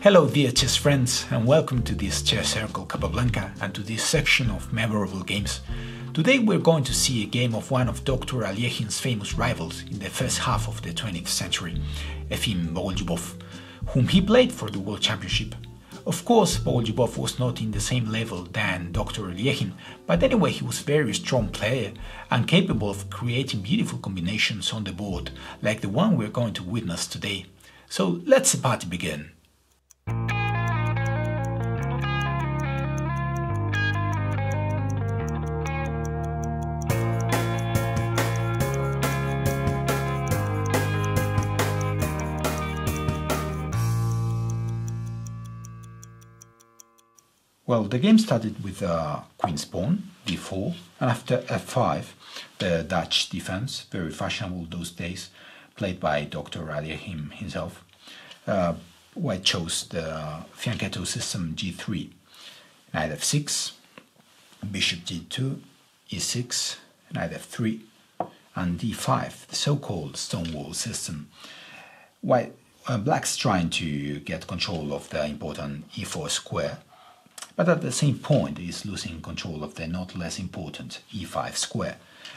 Hello, dear chess friends, and welcome to this Chess Circle Capablanca and to this section of memorable games. Today we're going to see a game of one of Dr. Alekhine's famous rivals in the first half of the 20th century, Efim Bogoljubov, whom he played for the World Championship. Of course, Bogoljubov was not in the same level than Dr. Alekhine, but anyway, he was a very strong player and capable of creating beautiful combinations on the board, like the one we're going to witness today. So let's the party begin. Well, the game started with uh, queen's pawn, d4, and after f5, the Dutch defense, very fashionable those days, played by Dr. Alekhine himself. Uh, White chose the fianchetto system g3, knight f6, bishop g2, e6, knight f3, and d5, the so-called stonewall system. White, uh, Black's trying to get control of the important e4 square, but at the same point is losing control of the not less important e5 square.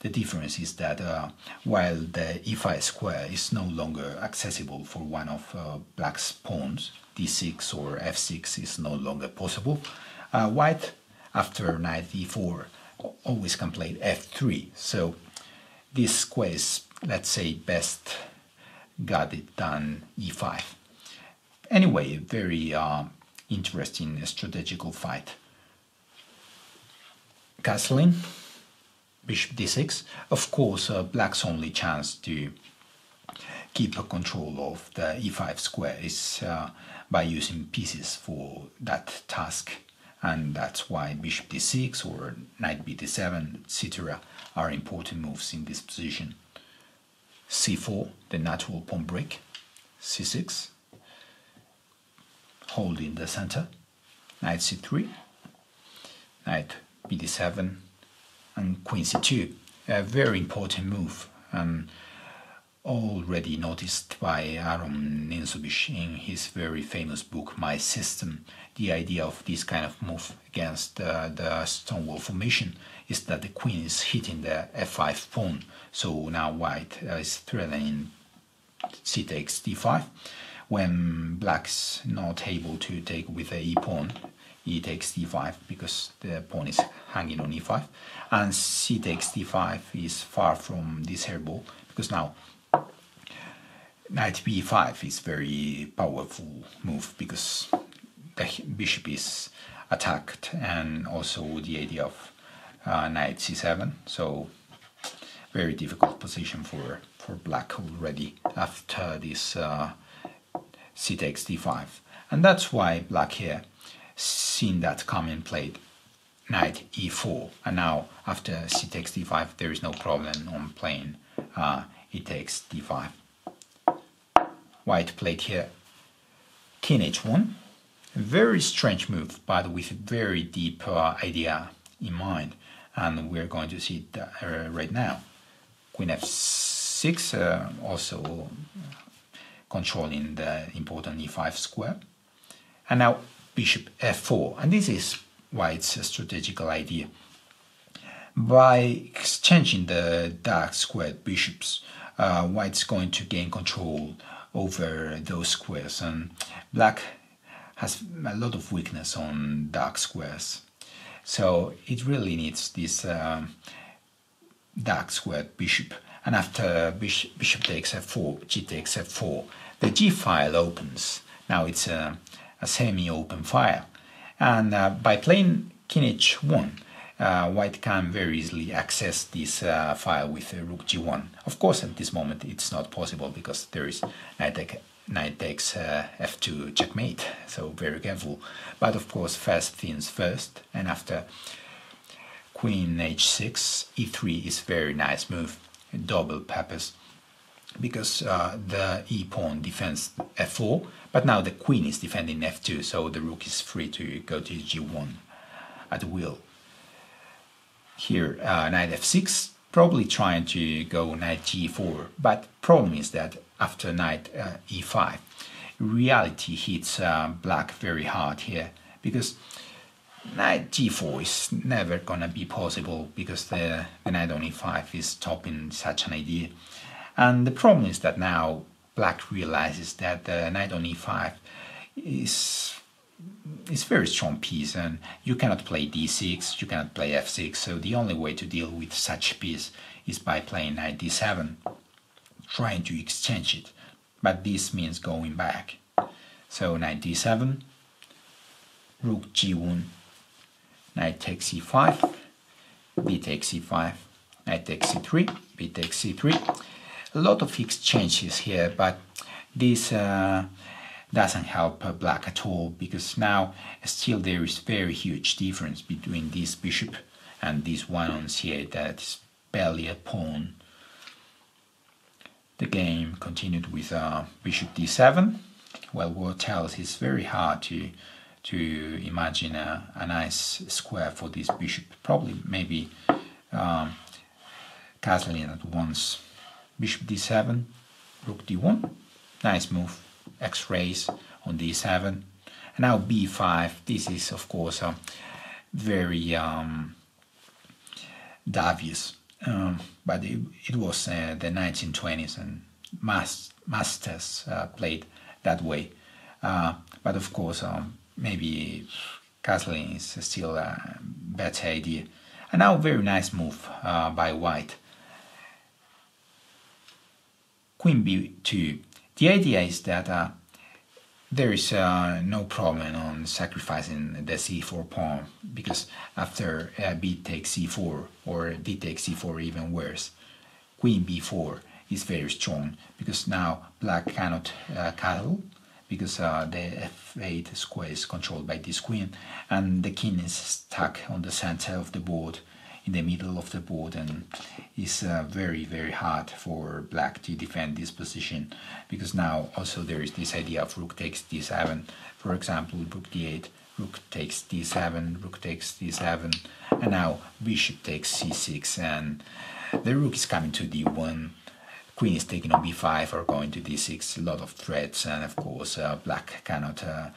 The difference is that uh, while the e5 square is no longer accessible for one of uh, black's pawns, d6 or f6 is no longer possible, uh, white after knight e4 always can play f3. So this square is, let's say, best guarded than e5. Anyway, very uh, interesting strategical fight. Castling, bishop d6. Of course, uh, black's only chance to keep control of the e5 square is uh, by using pieces for that task. And that's why bishop d6 or knight b7, etc. are important moves in this position. c4, the natural pawn break. c6, holding the center, knight c3, knight bd7, and queen c2. A very important move, and already noticed by Aaron Nimzowitsch in his very famous book My System. The idea of this kind of move against uh, the Stonewall formation is that the queen is hitting the f5 pawn, so now white is threatening c takes d5 when black's not able to take with a e pawn, e takes d5 because the pawn is hanging on e5, and c takes d5 is far from desirable because now knight b5 is very powerful move because the bishop is attacked and also the idea of uh, knight c7 so very difficult position for for black already after this uh, c takes d5. And that's why black here seen that coming played knight e4. And now after c takes d5 there is no problem on playing uh, e takes d5. White played here king h1. A very strange move, but with a very deep uh, idea in mind. And we're going to see it uh, right now. Queen f6 uh, also controlling the important e5 square. And now bishop f4, and this is why it's a strategical idea. By exchanging the dark squared bishops, uh, white's going to gain control over those squares, and black has a lot of weakness on dark squares. So it really needs this uh, dark squared bishop. And after bishop, bishop takes f4, g takes f4, the G file opens. Now it's a, a semi-open file. And uh, by playing king h1, uh, white can very easily access this uh, file with rook g1. Of course, at this moment it's not possible because there is knight, take, knight takes uh, f2 checkmate, so very careful. But of course, first things first, and after queen h6, e3 is very nice move, double purpose because uh, the e pawn defends f4, but now the queen is defending f2, so the rook is free to go to g1 at will. Here, uh, knight f6, probably trying to go knight g4, but problem is that after knight uh, e5, reality hits uh, black very hard here because knight g4 is never gonna be possible because the, the knight on e5 is stopping such an idea. And the problem is that now black realizes that the knight on e5 is is very strong piece and you cannot play d6, you cannot play f6, so the only way to deal with such piece is by playing knight d7, trying to exchange it, but this means going back. So knight d7, rook g1, knight takes e5, b takes e5, knight takes c3, b takes c3. A lot of exchanges here, but this uh, doesn't help black at all because now still there is very huge difference between this bishop and this one on c8 that is barely a pawn. The game continued with uh, bishop d7. Well, what tells it's very hard to to imagine a, a nice square for this bishop. Probably, maybe um, castling at once. Bishop d7, rook d1. Nice move. X-rays on d7. And now b5. This is, of course, a very um. Um, but it, it was uh, the 1920s and mas- masters uh, played that way. Uh, but of course, um, maybe castling is still a better idea. And now, very nice move uh, by white. Queen b2. The idea is that uh, there is uh, no problem on sacrificing the c4 pawn because after uh, b takes c4 or d takes c4 even worse, queen b4 is very strong because now black cannot uh, castle because uh, the f8 square is controlled by this queen and the king is stuck on the center of the board in the middle of the board and it's uh, very very hard for black to defend this position because now also there is this idea of rook takes d7 for example rook d8 rook takes d7 rook takes d7 and now bishop takes c6 and the rook is coming to d1 queen is taking on b5 or going to d6 a lot of threats and of course uh, black cannot uh,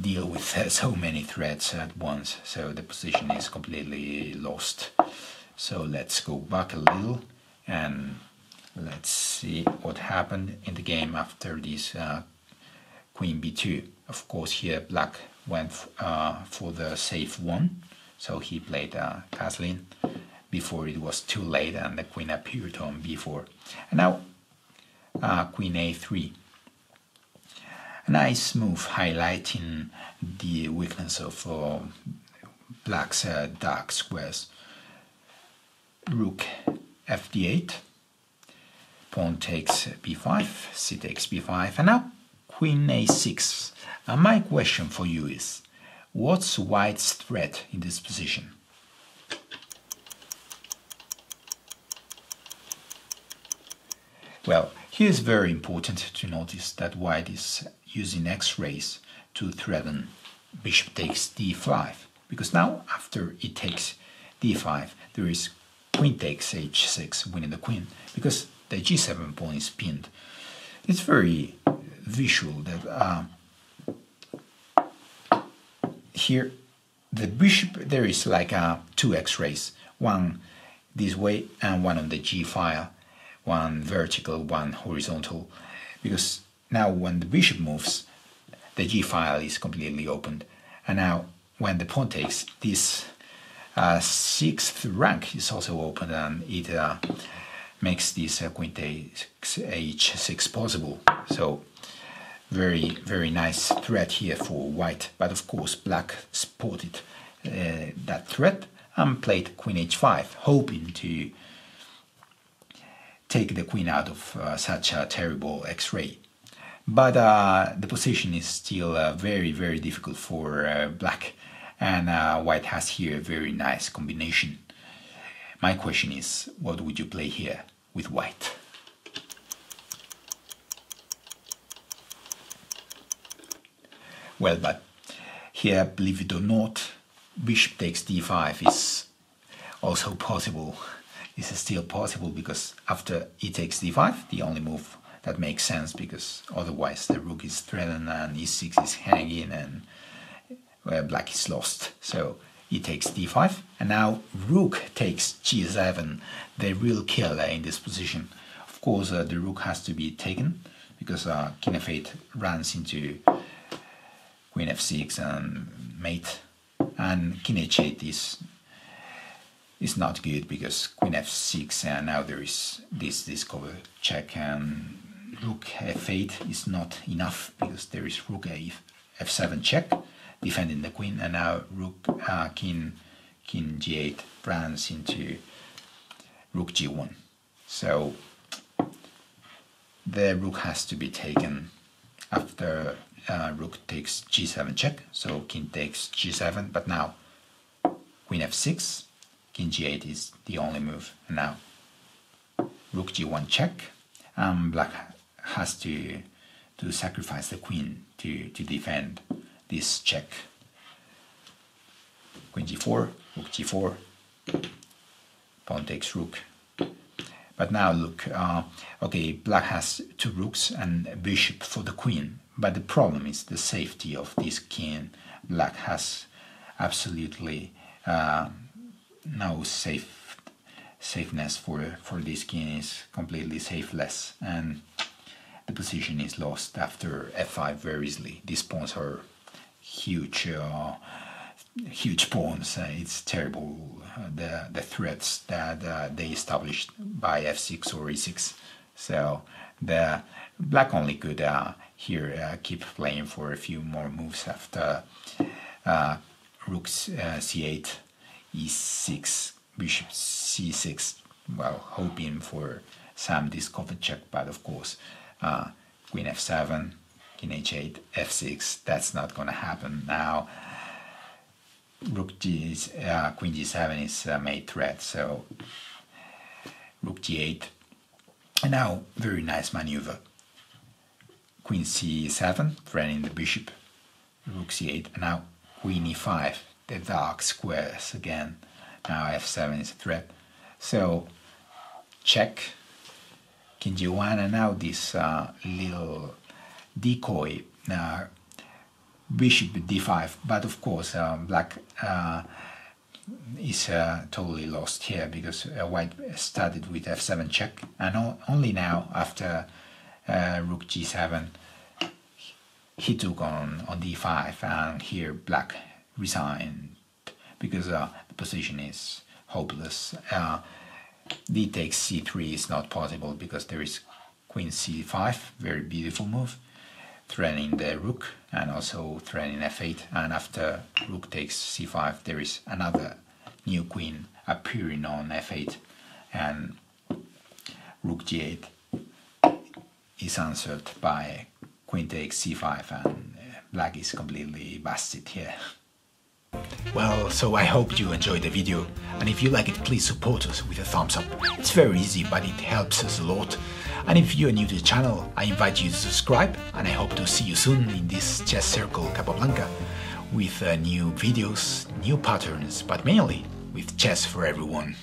deal with so many threats at once, so the position is completely lost. So let's go back a little and let's see what happened in the game after this uh, queen b2. Of course here black went uh, for the safe one, so he played uh, castling before it was too late and the queen appeared on b4. And now uh, queen a3 nice move highlighting the weakness of uh, black's uh, dark squares. Rook fd8, pawn takes b5, c takes b5, and now queen a6. And my question for you is, what's white's threat in this position? Well, here is very important to notice that white is using x-rays to threaten bishop takes d5 because now after it takes d5 there is queen takes h6 winning the queen. Because the g7 pawn is pinned. It's very visual that uh, here the bishop there is like uh, two x-rays. One this way and one on the g file one vertical one horizontal. Because now when the bishop moves, the g file is completely opened. And now when the pawn takes, this uh, sixth rank is also opened and it uh, makes this uh, queen h6 possible. So very, very nice threat here for white. But of course black spotted uh, that threat and played queen h5, hoping to take the queen out of uh, such a terrible x-ray. But uh, the position is still uh, very, very difficult for uh, black, and white has here a very nice combination. My question is, what would you play here with white? Well, but here, believe it or not, bishop takes d5 is also possible. This is still possible because after e takes d5, the only move that makes sense because otherwise the rook is threatened and e6 is hanging and well, black is lost. So he takes d5 and now rook takes g7, the real killer in this position. Of course, uh, the rook has to be taken because uh, king f8 runs into queen f6 and mate, and king h8 is is not good because queen f6 and now there is this discover check and rook f8 is not enough because there is rook a f7 check defending the queen and now rook uh, king king g8 runs into rook g1 so the rook has to be taken after uh, rook takes g7 check. So king takes g7 but now queen f6 king g8 is the only move. And now rook g1 check um, black has to to sacrifice the queen to, to defend this check queen g4 rook g4 pawn takes rook. But now look uh, okay black has two rooks and bishop for the queen. But the problem is the safety of this king. Black has absolutely uh, no safe safeness for for this king. Is completely safeless. And the position is lost after f5 very easily. These pawns are huge uh, huge pawns. Uh, it's terrible uh, the the threats that uh, they established by f6 or e6 so the black only could uh, here uh, keep playing for a few more moves after rook c8 e6, bishop c6, well, hoping for some discovered check, but of course, uh, queen f7, king h8, f6, that's not going to happen now. Rook g, uh, queen g7 is a main threat, so rook g8. And now, very nice maneuver. Queen c7, threatening the bishop, rook c8, and now queen e5 the dark squares again. Now f7 is a threat. So check king g1 and now this uh, little decoy uh, bishop d5 but of course uh, black uh, is uh, totally lost here because uh, white started with f7 check and only now after rook g7 he took on on d5 and here black resigned because uh, the position is hopeless. Uh, d takes c3 is not possible because there is queen c5, very beautiful move, threatening the rook and also threatening f8. And after rook takes c5, there is another new queen appearing on f8 and rook g8 is answered by queen takes c5 and black is completely busted here. Well, so I hope you enjoyed the video, and if you like it, please support us with a thumbs up. It's very easy, but it helps us a lot. And if you are new to the channel, I invite you to subscribe, and I hope to see you soon in this chess circle Capablanca with uh, new videos, new patterns, but mainly with chess for everyone.